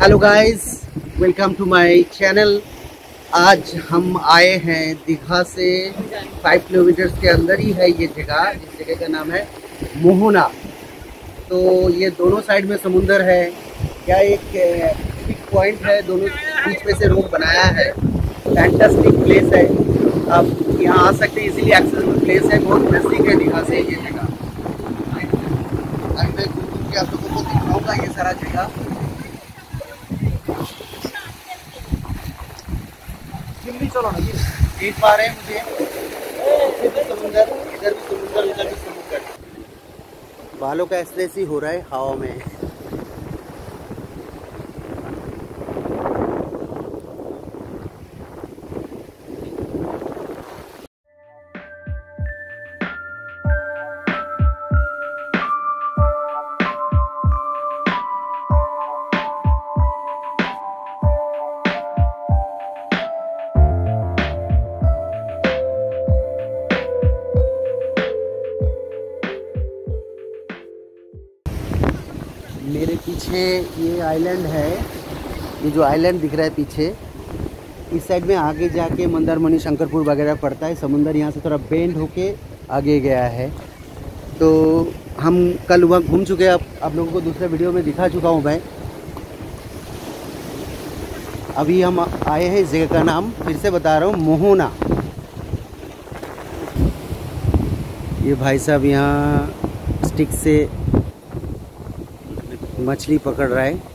Hello guys welcome to my channel आज हम आए हैं दीघा से फाइव किलोमीटर्स के अंदर ही है ये जगह इस जगह का नाम है मोहना तो ये दोनों साइड में समुंदर है क्या एक पिक पॉइंट है दोनों बीच में से रोड बनाया है फैंटास्टिक प्लेस है आप यहाँ आ सकते हैं इजीली एक्सेसिबल प्लेस है बहुत नज़दीक है दीघा से ये जगह आप लोगों को दिखाऊँगा ये सारा जगह चलो ना मुझे। समुंदर, इधर भी समुंदर उधर भी समुंदर। बालों का ऐसे ही हो रहा है हवा में। पीछे ये आइलैंड है। ये जो आइलैंड दिख रहा है पीछे इस साइड में आगे जाके मंदारमणि शंकरपुर वगैरह पड़ता है। समुंदर यहाँ से थोड़ा बेंड होके आगे गया है। तो हम कल वहाँ घूम चुके हैं। आप, आप लोगों को दूसरे वीडियो में दिखा चुका हूँ मैं। अभी हम आए हैं इस जगह का नाम फिर से बता रहा हूँ मोहना। ये भाई साहब यहाँ स्टिक से मछली पकड़ रहा है।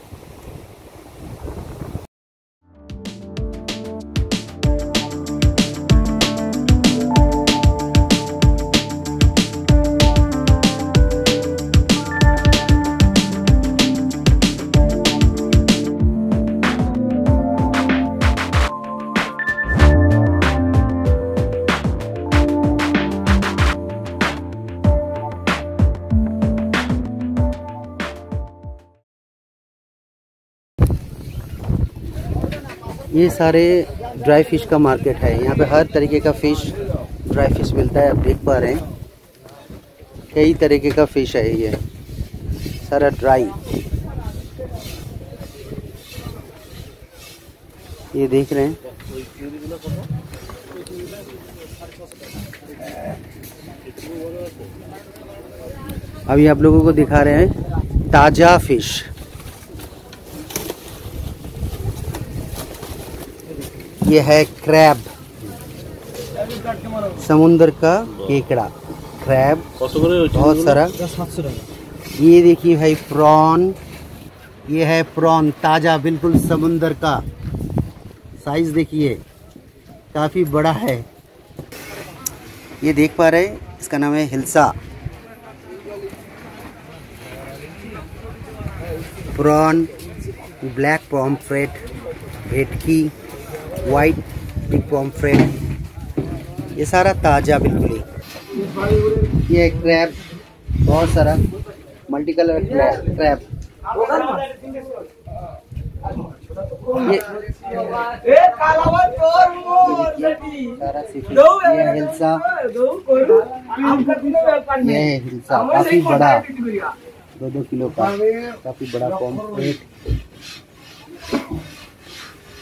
ये सारे ड्राई फ़िश का मार्केट है। यहाँ पे हर तरीके का फ़िश ड्राई फ़िश मिलता है, आप देख पा रहे हैं। कई तरीके का फ़िश है ये। सारा ड्राई ये देख रहे हैं। अभी आप लोगों को दिखा रहे हैं ताज़ा फ़िश ये है क्रैब। समुंदर का केकड़ा। क्रैब, बहुत सारा। ये देखिए भाई, प्रॉन। ये है प्रॉन, ताज़ा, बिल्कुल समुंदर का। साइज़ देखिए, काफ़ी बड़ा है। ये देख पा रहे इसका नाम है hilsa. Prawn, black pomfret bhetki. White big pomfret ये सारा ताज़ा बिल्कुल ही। ये क्रैब बहुत सारा मल्टी कलर क्रैब ये ये हिल्सा। ये हिल्सा। काफ़ी बड़ा। दो दो किलो का। काफ़ी बड़ा पॉम्फ्रेट यहाँ पे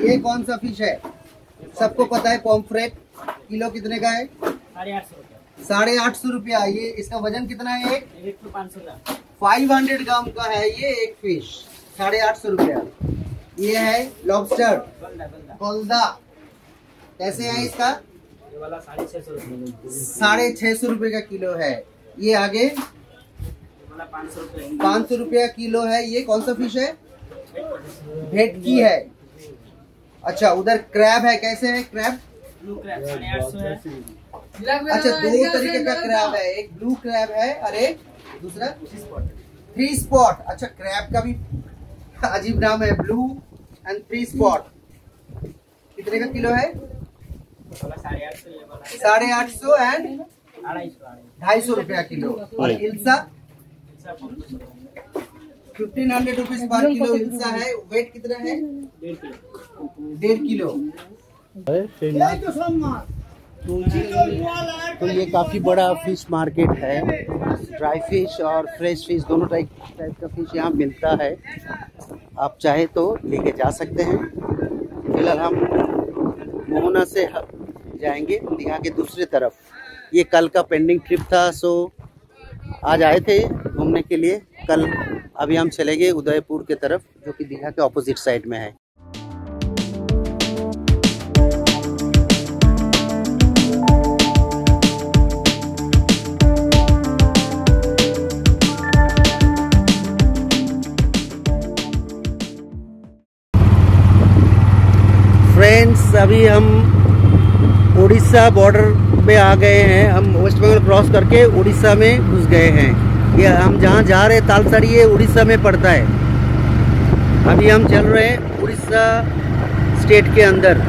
ये कौन सा फ़िश है? सबको पता है पॉम्फ्रेट किलो कितने का है? साढ़े आठ सौ रुपया। ये इसका वज़न कितना है? एक फाइव हंड्रेड ग्राम का है ये एक फ़िश साढ़े आठ सौ रुपया। ये है लॉबस्टर गोल्दा कैसे है इसका? साढ़े छह सौ रुपए का किलो है। ये आगे? पाँच सौ रुपया। किलो है। ये कौन सा फ़िश है? भेटकी है। अच्छा उधर क्रैब है कैसे है क्रैब अच्छा दो तरीके का क्रैब है एक ब्लू क्रैब है और एक दूसरा थ्री स्पॉट अच्छा क्रैब का भी अजीब नाम है ब्लू एंड फ्री स्पॉट कितने का किलो है? साढ़े आठ सौ एंड ढाई सौ रुपया किलो। और hilsa? Fifteen hundred rupees per kilo hilsa है। वेट कितना है? डेढ़ किलो। तो ये काफ़ी बड़ा फ़िश मार्केट है। ड्राई फ़िश और फ्रेश फ़िश दोनों टाइप टाइप का फ़िश यहाँ मिलता है। आप चाहे तो लेके जा सकते हैं। फ़िलहाल हम मोहना से जाएँगे यहाँ के दूसरी तरफ़। ये कल का पेंडिंग ट्रिप था सो आज आए थे घूमने के लिए। कल अभी हम चले गए उदयपुर के तरफ़ जो कि दीघा के ऑपोजिट साइड में है। अभी हम उड़ीसा बॉर्डर पे आ गए हैं। हम वेस्ट बंगाल क्रॉस करके उड़ीसा में घुस गए हैं। ये हम जहाँ जा रहे हैं, तालसारी ये उड़ीसा में पड़ता है। अभी हम चल रहे हैं उड़ीसा स्टेट के अंदर।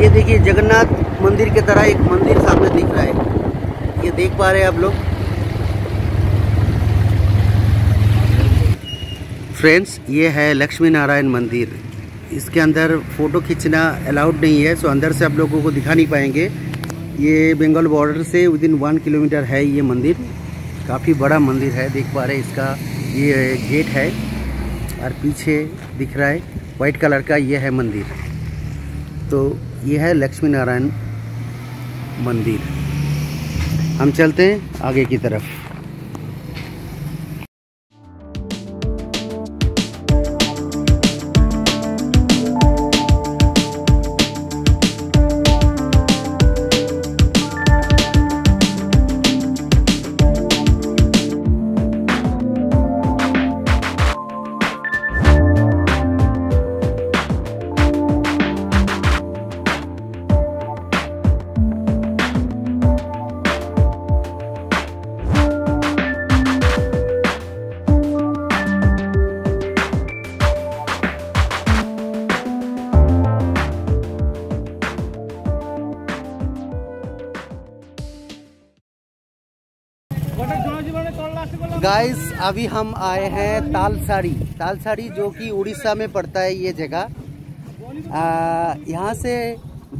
ये देखिए जगन्नाथ मंदिर की तरह एक मंदिर सामने दिख रहा है। ये देख पा रहे हैं आप लोग। फ्रेंड्स, ये है लक्ष्मी नारायण मंदिर। इसके अंदर फ़ोटो खींचना अलाउड नहीं है सो अंदर से आप लोगों को दिखा नहीं पाएँगे। ये बंगाल बॉर्डर से विद इन वन किलोमीटर है ये मंदिर। काफ़ी बड़ा मंदिर है, देख पा रहे इसका। ये गेट है, और पीछे दिख रहा है वाइट कलर का ये है मंदिर। तो ये है लक्ष्मी नारायण मंदिर। हम चलते हैं आगे की तरफ़। अभी हम आए हैं तालसाड़ी। तालसाड़ी जो कि उड़ीसा में पड़ता है ये जगह। यहाँ से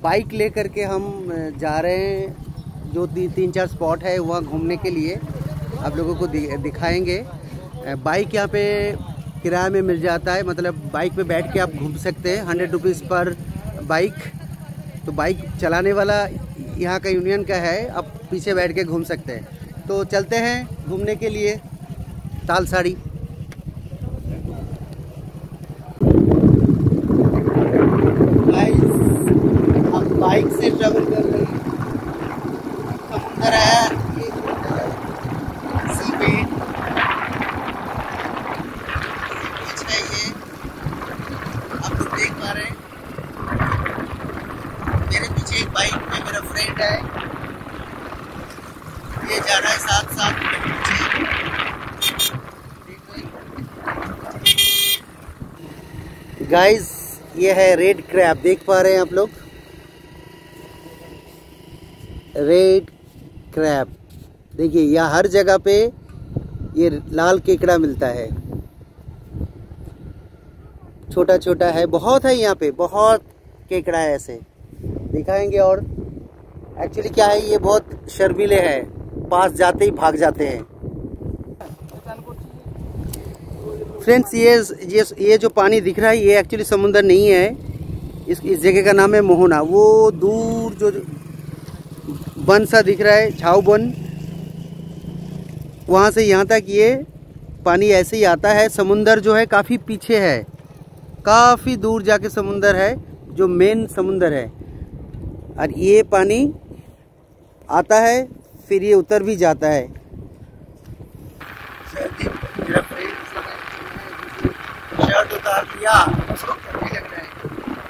बाइक लेकर के हम जा रहे हैं। जो तीन, चार स्पॉट है वहाँ घूमने के लिए। आप लोगों को दिखाएँगे। बाइक यहाँ पे किराए में मिल जाता है। मतलब बाइक पे बैठ के आप घूम सकते हैं। Hundred rupees per bike. तो बाइक चलाने वाला यहाँ का यूनियन का है। आप पीछे बैठ के घूम सकते हैं। तो चलते हैं घूमने के लिए। तालसाड़ी हम बाइक से ट्रेवल कर रहे हैं समुंदर है एक बाइक में मेरा फ्रेंड है ये जा रहा है साथ साथ गाइस ये है रेड क्रैप देख पा रहे हैं आप लोग? रेड क्रैप देखिए, यहाँ हर जगह पे ये लाल केकड़ा मिलता है। छोटा छोटा है, बहुत है यहाँ पे, बहुत केकड़ा है ऐसे। दिखाएँगे और एक्चुअली क्या है, ये बहुत शर्मीले हैं, पास जाते ही भाग जाते हैं। फ्रेंड्स ये ये ये जो पानी दिख रहा है, ये एक्चुअली समुंदर नहीं है। इस इस जगह का नाम है मोहना। वो दूर जो बन सा दिख रहा है झाऊ वन वहाँ से यहाँ तक ये पानी ऐसे ही आता है। समुंदर जो है, काफ़ी पीछे है। काफ़ी दूर जाके समुंदर है, जो मेन समुंदर है। और ये पानी आता है, फिर ये उतर भी जाता है। उतार दिया। उसको गर्मी लग रहा है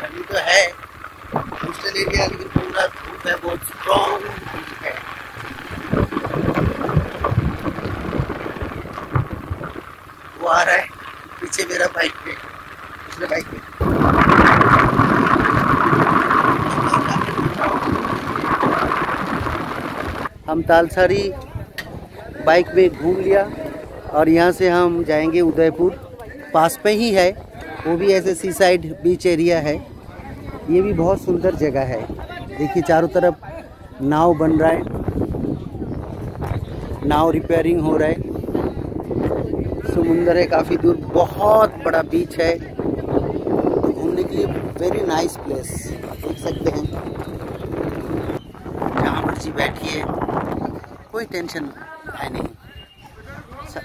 गर्मी तो है कोस्टल एरिया लेकिन पूरा धूप है, बहुत स्ट्रॉन्ग है। वो आ रहा है पीछे मेरा बाइक पे। दूसरे बाइक पे हम तालसारी बाइक में घूम लिया और यहाँ से हम जाएँगे उदयपुर। पास पे ही है। वो भी ऐसे सी साइड बीच एरिया है। ये भी बहुत सुंदर जगह है। देखिए, चारों तरफ़ नाव बन रहा है। नाव रिपेयरिंग हो रहा है। समुंदर है काफ़ी दूर। बहुत बड़ा बीच है। घूमने के लिए वेरी नाइस प्लेस देख सकते हैं। जहाँ मर्ज़ी बैठिए। कोई टेंशन है नहीं।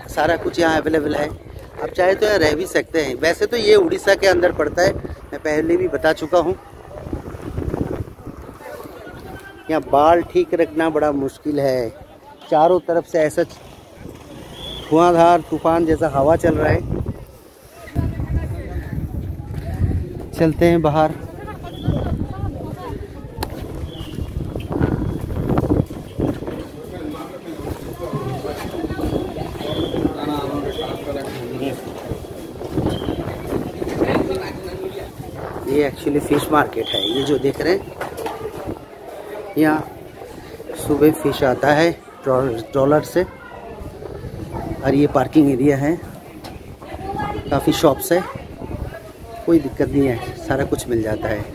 सारा कुछ यहाँ अवेलेबल है। आप चाहे तो यहाँ रह भी सकते हैं। वैसे तो ये उड़ीसा के अंदर पड़ता है, मैं पहले भी बता चुका हूँ। यहाँ बाल ठीक रखना बड़ा मुश्किल है। चारों तरफ़ से ऐसा धुआंधार तूफ़ान जैसा हवा चल रहा है। चलते हैं बाहर। ये एक्चुअली फ़िश मार्केट है। ये जो देख रहे हैं, यहाँ सुबह फ़िश आता है ट्रॉलर से। और ये पार्किंग एरिया है। काफ़ी शॉप्स है। कोई दिक्कत नहीं है, सारा कुछ मिल जाता है।